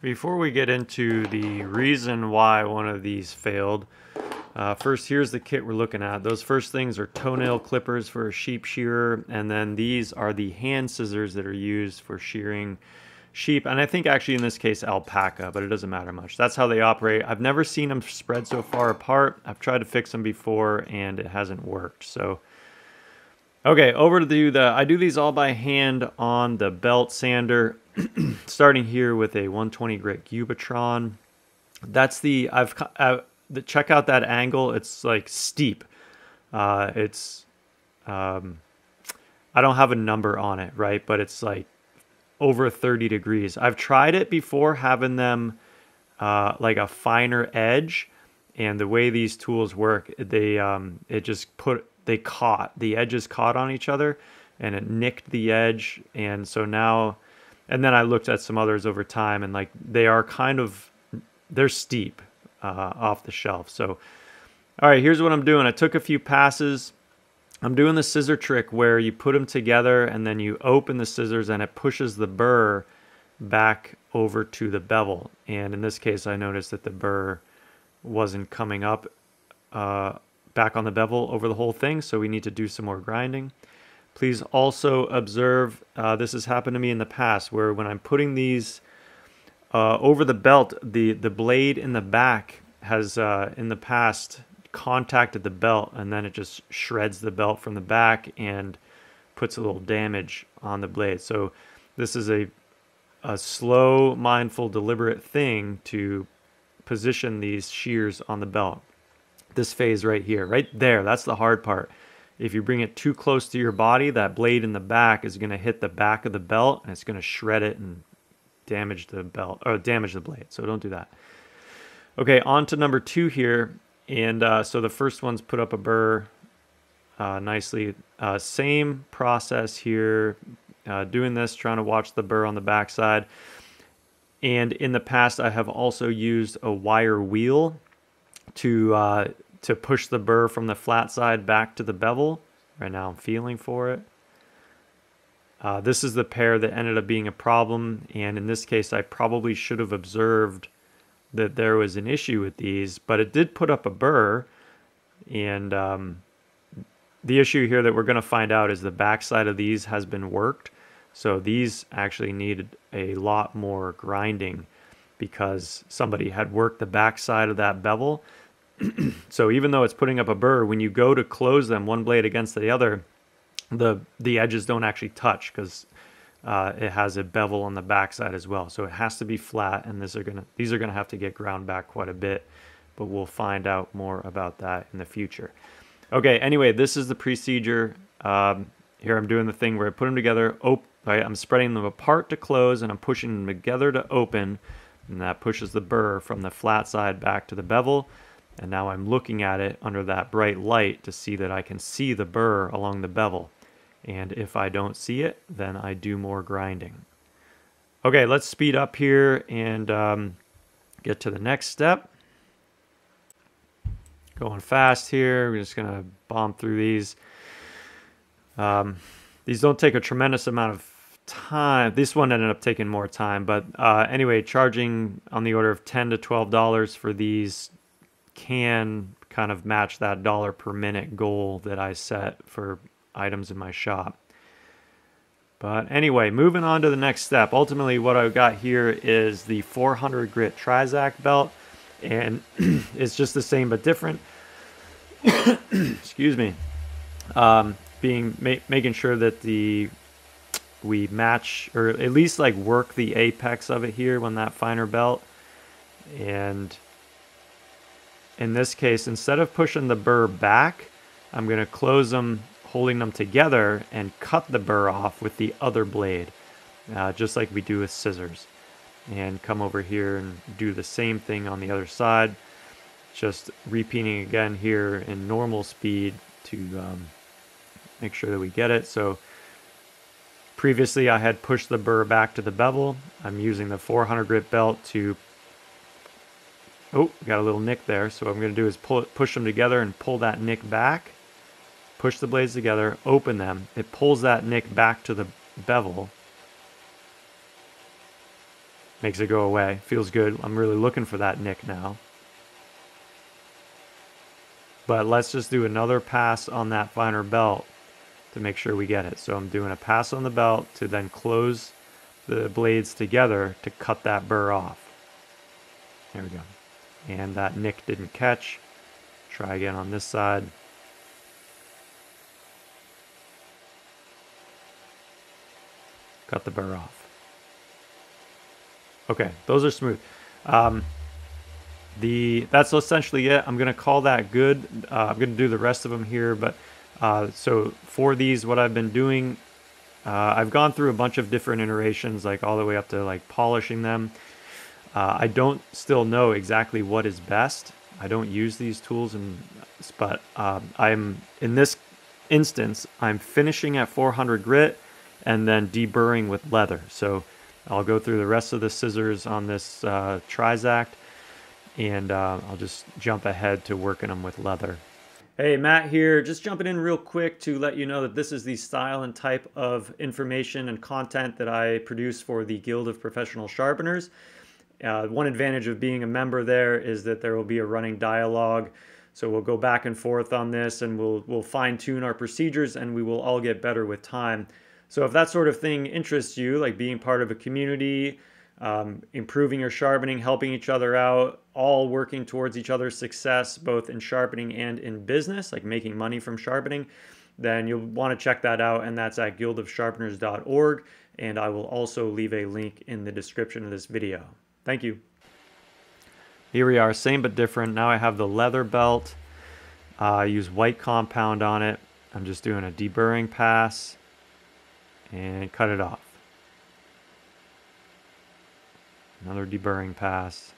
Before we get into the reason why one of these failed, uh, first here's the kit we're looking at. Those first things are toenail clippers for a sheep shearer, and then these are the hand scissors that are used for shearing sheep, and I think actually in this case alpaca, but it doesn't matter much. That's how they operate. I've never seen them spread so far apart. I've tried to fix them before and it hasn't worked. So, okay, over to the, I do these all by hand on the belt sander. starting here with a 120 grit Cubitron. That's the I've uh, the, check out that angle. It's like steep. Uh, it's um, I don't have a number on it, right? But it's like over 30 degrees. I've tried it before, having them uh, like a finer edge, and the way these tools work, they um, it just put they caught the edges caught on each other, and it nicked the edge, and so now and then I looked at some others over time, and like they are kind of they're steep uh, off the shelf. So, all right, here's what I'm doing. I took a few passes. I'm doing the scissor trick where you put them together and then you open the scissors and it pushes the burr back over to the bevel. And in this case, I noticed that the burr wasn't coming up uh, back on the bevel over the whole thing, so we need to do some more grinding. Please also observe, uh, this has happened to me in the past, where when I'm putting these uh, over the belt, the, the blade in the back has uh, in the past contacted the belt and then it just shreds the belt from the back and puts a little damage on the blade. So this is a, a slow, mindful, deliberate thing to position these shears on the belt. This phase right here, right there, that's the hard part. If you bring it too close to your body, that blade in the back is going to hit the back of the belt and it's going to shred it and damage the belt or damage the blade. So don't do that. Okay, on to number two here. And uh, so the first one's put up a burr uh, nicely. Uh, same process here, uh, doing this, trying to watch the burr on the backside. And in the past, I have also used a wire wheel to uh, to push the burr from the flat side back to the bevel. Right now I'm feeling for it. Uh, this is the pair that ended up being a problem, and in this case I probably should have observed that there was an issue with these, but it did put up a burr, and um, the issue here that we're going to find out is the backside of these has been worked, so these actually needed a lot more grinding because somebody had worked the backside of that bevel so even though it's putting up a burr, when you go to close them one blade against the other, the the edges don't actually touch because uh, it has a bevel on the backside as well. So it has to be flat, and these are gonna these are gonna have to get ground back quite a bit, but we'll find out more about that in the future. Okay. Anyway, this is the procedure. Um, here I'm doing the thing where I put them together. Op- right, I'm spreading them apart to close, and I'm pushing them together to open, and that pushes the burr from the flat side back to the bevel. And now I'm looking at it under that bright light to see that I can see the burr along the bevel. And if I don't see it, then I do more grinding. Okay, let's speed up here and um, get to the next step. Going fast here. We're just to bomb through these. Um, these don't take a tremendous amount of time. This one ended up taking more time, but uh, anyway, charging on the order of 10 to $12 for these can kind of match that dollar per minute goal that I set for items in my shop. But anyway, moving on to the next step. Ultimately, what I've got here is the 400 grit Trizact belt, and it's just the same but different. Excuse me. Um, being ma making sure that the we match or at least like work the apex of it here when that finer belt, and in this case, instead of pushing the burr back, I'm going to close them, holding them together, and cut the burr off with the other blade, uh, just like we do with scissors. And come over here and do the same thing on the other side, just repeating again here in normal speed to um, make sure that we get it. So previously I had pushed the burr back to the bevel. I'm using the 400 grit belt to Oh, got a little nick there. So what I'm going to do is pull it, push them together and pull that nick back. Push the blades together, open them. It pulls that nick back to the bevel. Makes it go away. Feels good. I'm really looking for that nick now. But let's just do another pass on that finer belt to make sure we get it. So I'm doing a pass on the belt to then close the blades together to cut that burr off. There we go. And that nick didn't catch. Try again on this side. Cut the burr off. Okay, those are smooth. Um, the that's essentially it. I'm gonna call that good. Uh, I'm gonna do the rest of them here, but uh, so for these, what I've been doing, uh, I've gone through a bunch of different iterations, like all the way up to like polishing them. Uh, I don't still know exactly what is best. I don't use these tools, and but um, I'm in this instance, I'm finishing at 400 grit and then deburring with leather. So I'll go through the rest of the scissors on this uh, Trizact and uh, I'll just jump ahead to working them with leather. Hey, Matt here, just jumping in real quick to let you know that this is the style and type of information and content that I produce for the Guild of Professional Sharpeners. Uh, one advantage of being a member there is that there will be a running dialogue. So we'll go back and forth on this and we'll, we'll fine tune our procedures and we will all get better with time. So if that sort of thing interests you, like being part of a community, um, improving your sharpening, helping each other out, all working towards each other's success, both in sharpening and in business, like making money from sharpening, then you'll want to check that out. And that's at guildofsharpeners.org. And I will also leave a link in the description of this video. Thank you. Here we are, same but different. Now I have the leather belt. Uh, I use white compound on it. I'm just doing a deburring pass and cut it off. Another deburring pass.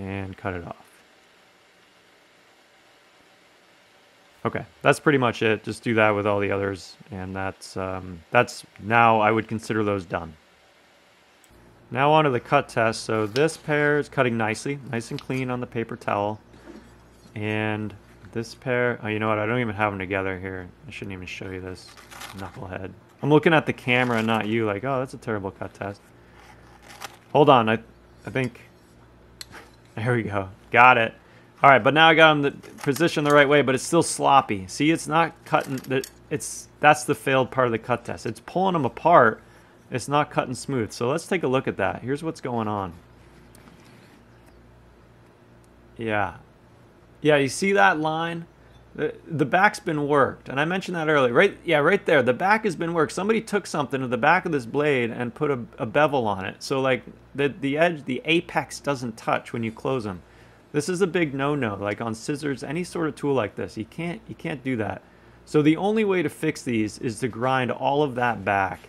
And cut it off. Okay, that's pretty much it. Just do that with all the others, and that's um, that's now I would consider those done. Now on to the cut test. So this pair is cutting nicely, nice and clean on the paper towel, and this pair, oh, you know what? I don't even have them together here. I shouldn't even show you this knucklehead. I'm looking at the camera, not you. Like, oh, that's a terrible cut test. Hold on. I, I think. There we go. Got it. All right, but now I got them the position the right way, but it's still sloppy. See, it's not cutting. It's that's the failed part of the cut test. It's pulling them apart. It's not cutting smooth. So let's take a look at that. Here's what's going on. Yeah, yeah, you see that line? The, the back's been worked. And I mentioned that earlier. Right, yeah, right there. The back has been worked. Somebody took something to the back of this blade and put a, a bevel on it. So like the, the edge, the apex doesn't touch when you close them. This is a big no-no. Like on scissors, any sort of tool like this, you can't, you can't do that. So the only way to fix these is to grind all of that back.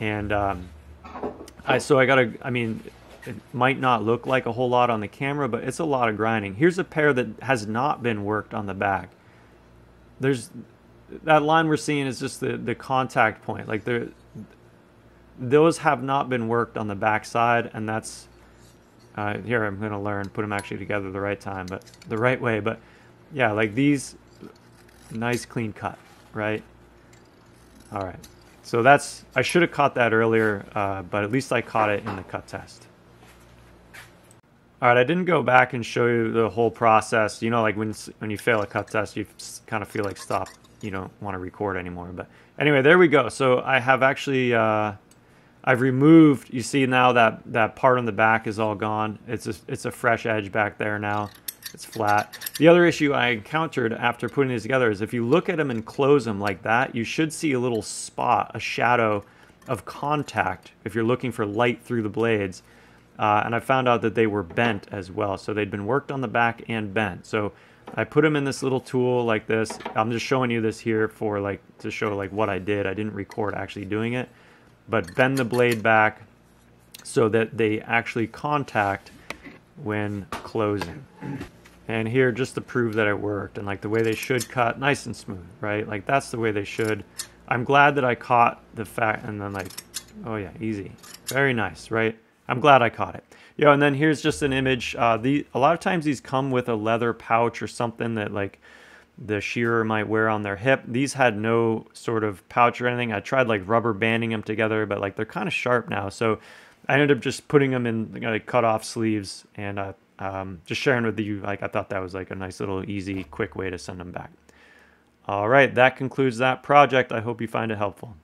And um, I, so I gotta, I mean, it might not look like a whole lot on the camera, but it's a lot of grinding. Here's a pair that has not been worked on the back. There's that line we're seeing is just the, the contact point. Like there, those have not been worked on the back side, and that's uh, here I'm gonna learn put them actually together the right time, but the right way. But yeah, like these, nice clean cut, right? All right. So that's I should have caught that earlier, uh, but at least I caught it in the cut test. All right, I didn't go back and show you the whole process. You know, like when when you fail a cut test, you kind of feel like stop. You don't want to record anymore. But anyway, there we go. So I have actually uh, I've removed. You see now that that part on the back is all gone. It's a it's a fresh edge back there now. It's flat. The other issue I encountered after putting these together is if you look at them and close them like that, you should see a little spot, a shadow of contact if you're looking for light through the blades. Uh, and I found out that they were bent as well. So they'd been worked on the back and bent. So I put them in this little tool like this. I'm just showing you this here for like to show like what I did. I didn't record actually doing it, but bend the blade back so that they actually contact when closing. And here just to prove that it worked and like the way they should cut nice and smooth, right? Like that's the way they should. I'm glad that I caught the fact and then like, oh yeah, easy. Very nice, right? I'm glad I caught it. Yeah, and then here's just an image. Uh, the a lot of times these come with a leather pouch or something that like the shearer might wear on their hip. These had no sort of pouch or anything. I tried like rubber banding them together, but like they're kind of sharp now. So I ended up just putting them in like cut off sleeves and uh, um, just sharing with you. Like I thought that was like a nice little easy, quick way to send them back. All right, that concludes that project. I hope you find it helpful.